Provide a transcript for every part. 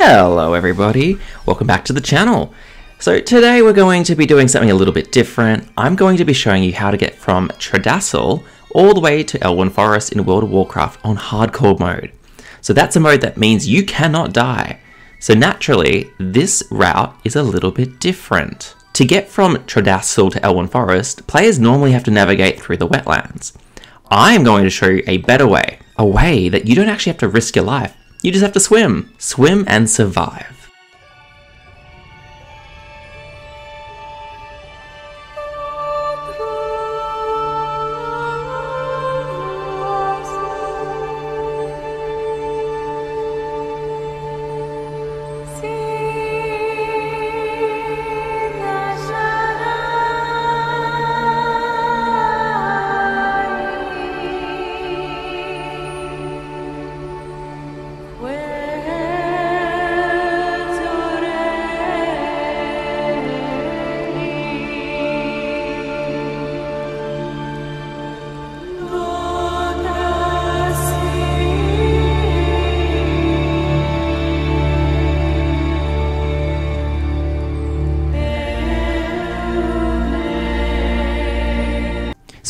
Hello everybody, welcome back to the channel. So today we're going to be doing something a little bit different. I'm going to be showing you how to get from Teldrassil all the way to Elwynn Forest in World of Warcraft on hardcore mode. So that's a mode that means you cannot die. So naturally, this route is a little bit different. To get from Teldrassil to Elwynn Forest, players normally have to navigate through the wetlands. I am going to show you a better way, a way that you don't actually have to risk your life. You just have to swim. Swim and survive.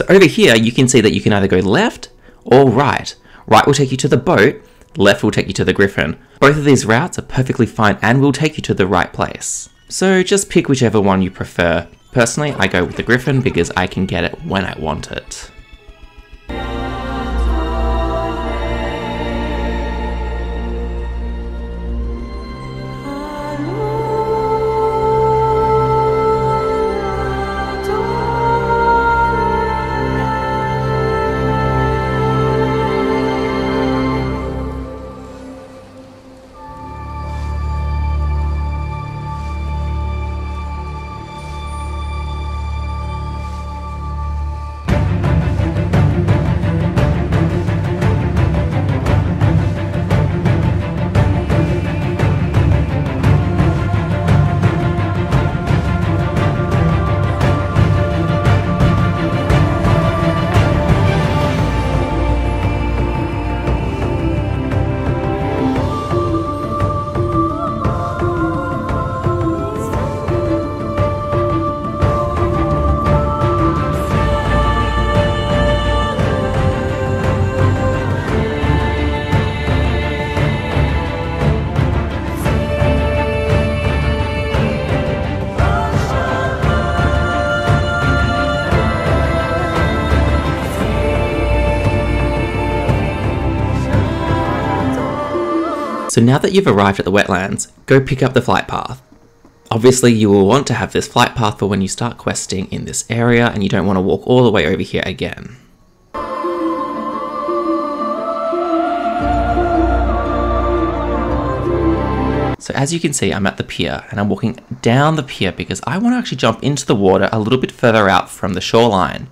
Over here, you can see that you can either go left or right. Right will take you to the boat, left will take you to the griffin. Both of these routes are perfectly fine and will take you to the right place. So just pick whichever one you prefer. Personally, I go with the griffin because I can get it when I want it. So now that you've arrived at the wetlands, go pick up the flight path. Obviously you will want to have this flight path for when you start questing in this area and you don't want to walk all the way over here again. So as you can see, I'm at the pier and I'm walking down the pier because I want to actually jump into the water a little bit further out from the shoreline.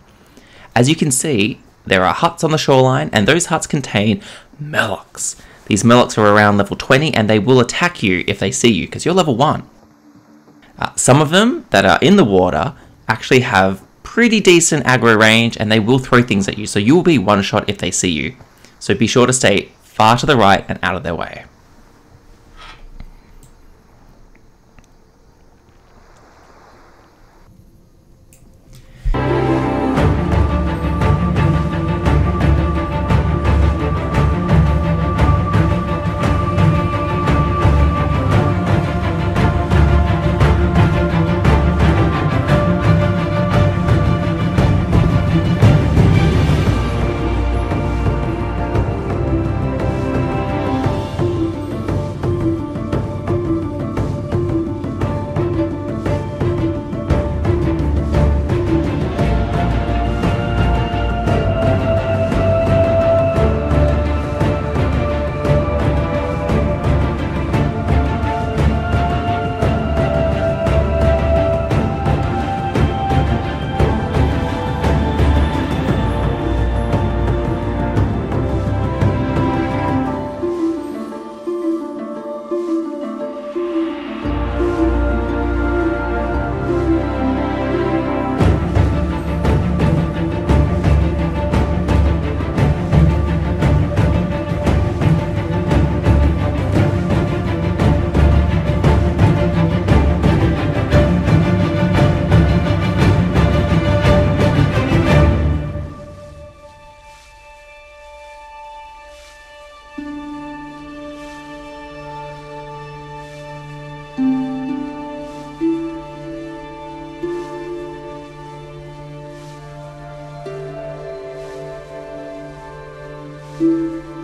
As you can see, there are huts on the shoreline and those huts contain Murlocs. These Murlocs are around level 20 and they will attack you if they see you because you're level 1. Uh, some of them that are in the water actually have pretty decent aggro range and they will throw things at you so you will be one shot if they see you. So be sure to stay far to the right and out of their way. Música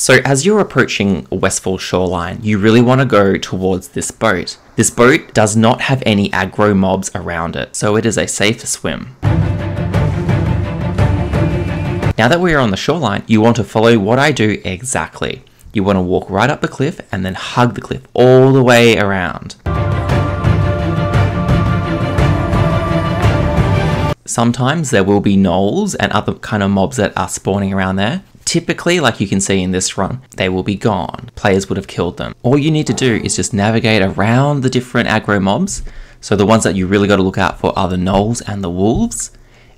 So as you're approaching Westfall shoreline, you really want to go towards this boat. This boat does not have any aggro mobs around it, so it is a safe swim. Now that we are on the shoreline, you want to follow what I do exactly. You want to walk right up the cliff and then hug the cliff all the way around. Sometimes there will be gnolls and other kind of mobs that are spawning around there. Typically, like you can see in this run, they will be gone. Players would have killed them. All you need to do is just navigate around the different aggro mobs. So the ones that you really got to look out for are the gnolls and the wolves.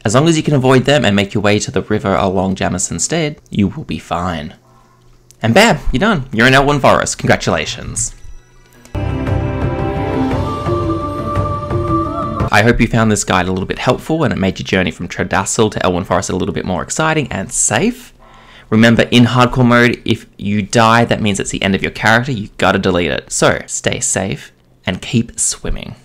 As long as you can avoid them and make your way to the river along Jansen Stead, you will be fine. And bam, you're done. You're in Elwynn Forest. Congratulations. I hope you found this guide a little bit helpful and it made your journey from Teldrassil to Elwynn Forest a little bit more exciting and safe. Remember, in hardcore mode, if you die, that means it's the end of your character. You gotta delete it. So, stay safe and keep swimming.